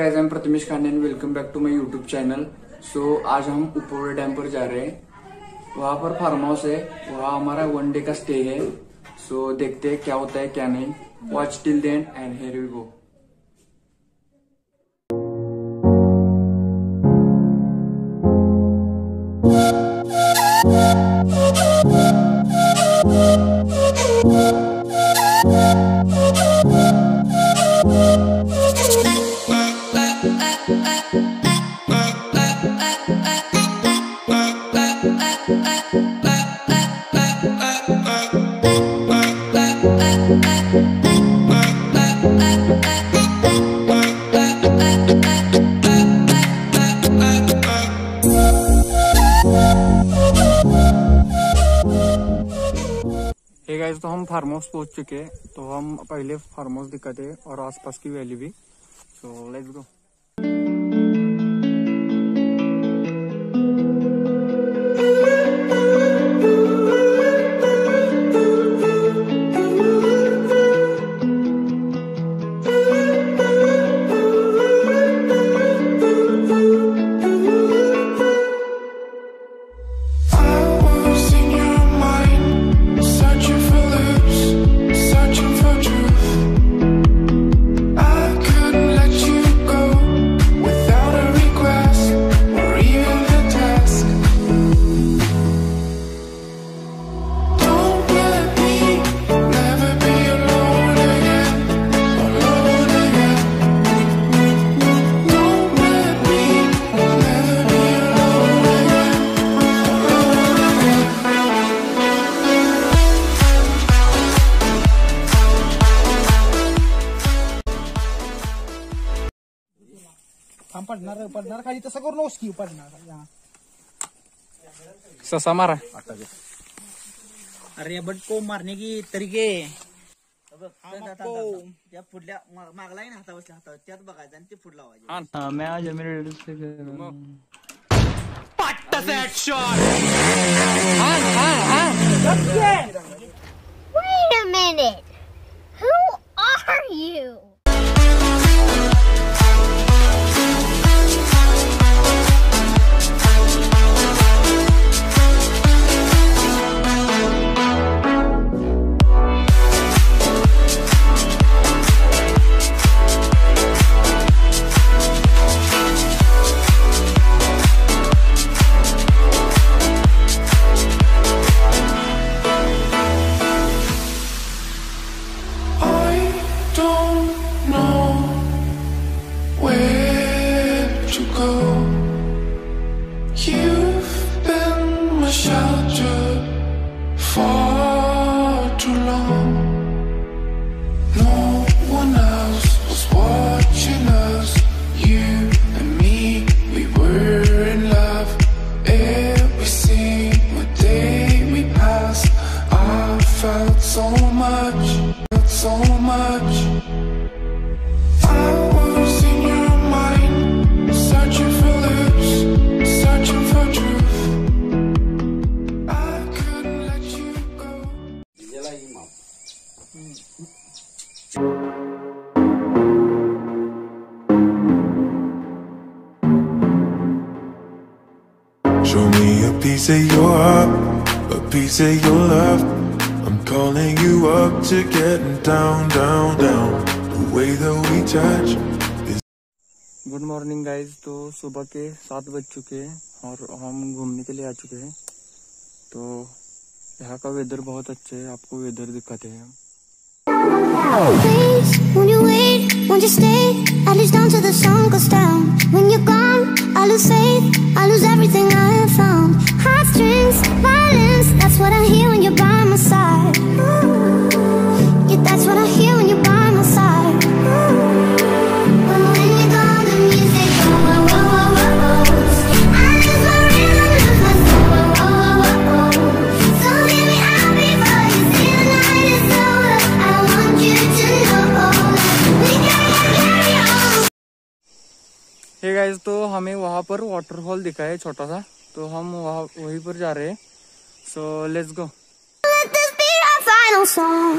Guys I am Prathamesh Khan and welcome back to my YouTube channel so आज हम ऊपर dam पर जा रहे हैं। वहाँ पर फार्म हाउस है। वहाँ हमारा वन डे का स्टे है। सो so, देखते हैं क्या होता है क्या नहीं। Watch till then and here we go हम फार्म हाउस पहुँच चुके हैं तो हम पहले फार्म हाउस दिखाते हैं और आसपास की वैली भी। सो लेट्स गो पडणार पडणार. खाली तसं करू नकोस की पडणार. हा. ससा मारा. अरे बट को मारने की तरीके मा- मागला आहे ना हाता बसल्या हातावर. त्यात बघायचं आणि ते पुढ लावायचं. मैं आज मेरे Wait a minute. Who are you? Piece of your heart, a piece of your love. I'm calling you up to getting down, down, down. The way that we touch is good morning guys तो सुबह के सात बज चुके हैं और हम घूमने के लिए आ चुके हैं तो यहाँ का वेदर बहुत अच्छा है आपको वेदर दिखाते हैं गाइज़ तो हमें वहाँ पर वाटरफॉल दिखा है छोटा सा। तो हम वहाँ, वहीं पर जा रहे हैं। So let's go final song.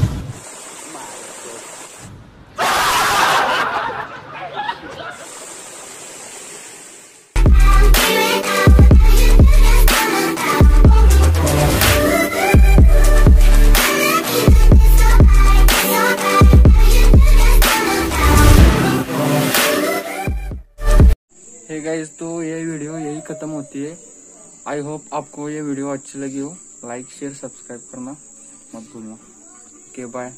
Guys तो ये वीडियो यही खत्म होती है। आई होप आपको ये वीडियो अच्छी लगी हो। लाइक शेयर सब्सक्राइब करना मत भूलना। Okay bye